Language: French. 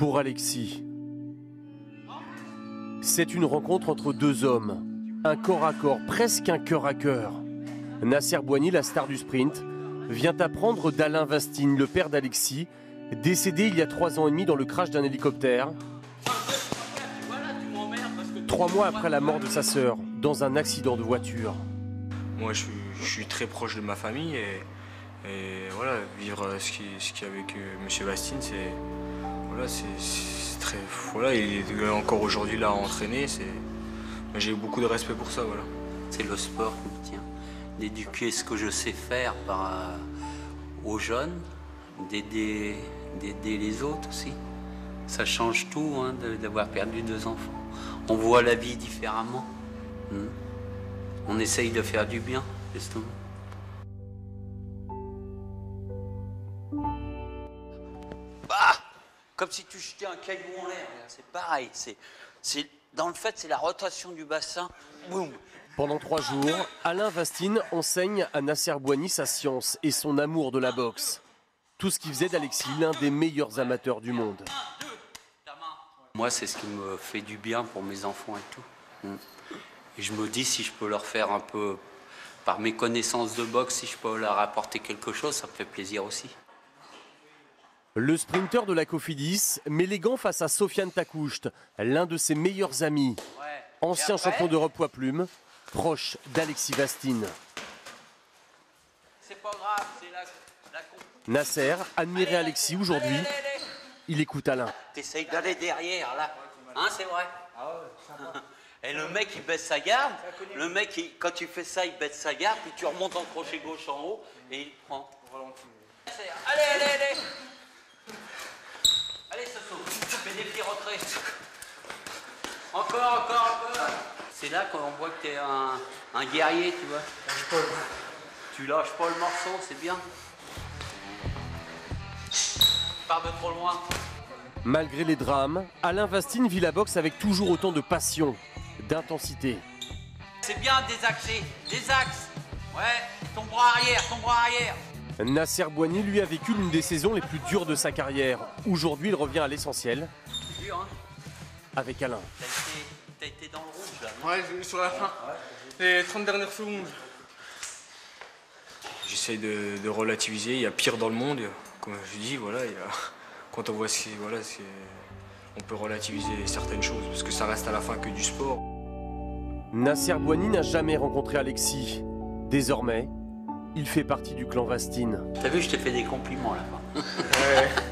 pour Alexis. C'est une rencontre entre deux hommes, un corps à corps, presque un cœur à cœur. Nasser Boigny, la star du sprint, vient apprendre d'Alain Vastine, le père d'Alexis, décédé il y a trois ans et demi dans le crash d'un hélicoptère. Trois mois après la mort de sa sœur, dans un accident de voiture. Moi, je suis, très proche de ma famille et, voilà, vivre ce qui, ce qui avec Monsieur Bastine, c'est c'est très voilà, il est encore aujourd'hui là à entraîner. J'ai beaucoup de respect pour ça. C'est le sport qui tient. D'éduquer ce que je sais faire euh, aux jeunes, d'aider, les autres aussi. Ça change tout hein, d'avoir perdu deux enfants. On voit la vie différemment. Hmm. On essaye de faire du bien, justement. Comme si tu jetais un caillou en l'air. C'est pareil. C'est, c'est, dans le fait, c'est la rotation du bassin. Boum Pendant trois jours, Alain Vastine enseigne à Nasser Boigny sa science et son amour de la boxe. Tout ce qui faisait d'Alexis l'un des meilleurs amateurs du monde. Moi, c'est ce qui me fait du bien pour mes enfants et tout. Mm. Et je me dis, si je peux leur faire un peu, par mes connaissances de boxe, si je peux leur apporter quelque chose, ça me fait plaisir aussi. Le sprinter de la Cofidis met les gants face à Sofiane Takoucht, l'un de ses meilleurs amis, ancien champion d'Europe poids plume, proche d'Alexis Vastine. C'est pas grave, c'est la, la Nasser admirait Alexis aujourd'hui. Il écoute Alain. T'essayes d'aller derrière, là. Hein, c'est vrai Et le mec, il baisse sa garde. Le mec, il- quand tu fais ça, il baisse sa garde, puis tu remontes en crochet gauche en haut, et il prend. Allez Allez, Soso, fais des petits retraits. Encore, encore, encore C'est là qu'on voit que t'es un, un guerrier, tu vois. Tu lâches pas le morceau, c'est bien. Pars de trop loin. Malgré les drames, Alain Vastine vit la boxe avec toujours autant de passion, d'intensité. C'est bien des axés, des axes. Ouais, ton bras arrière, ton bras arrière. Nasser Boigny lui a vécu l'une des saisons les plus dures de sa carrière. Aujourd'hui, il revient à l'essentiel C'est dur, hein avec Alain. T'as été, t'as été dans le rouge, là. non Ouais, j'ai- sur la fin. Les 30 dernières secondes. J'essaye de, de relativiser. Il y a pire dans le monde. Comme je dis, voilà, il y a- quand on voit ce qui, voilà, on peut relativiser certaines choses parce que ça reste à la fin que du sport. Nasser Boigny n'a jamais rencontré Alexis. Désormais, il fait partie du clan Vastine. T'as vu, je t'ai fait des compliments là-bas.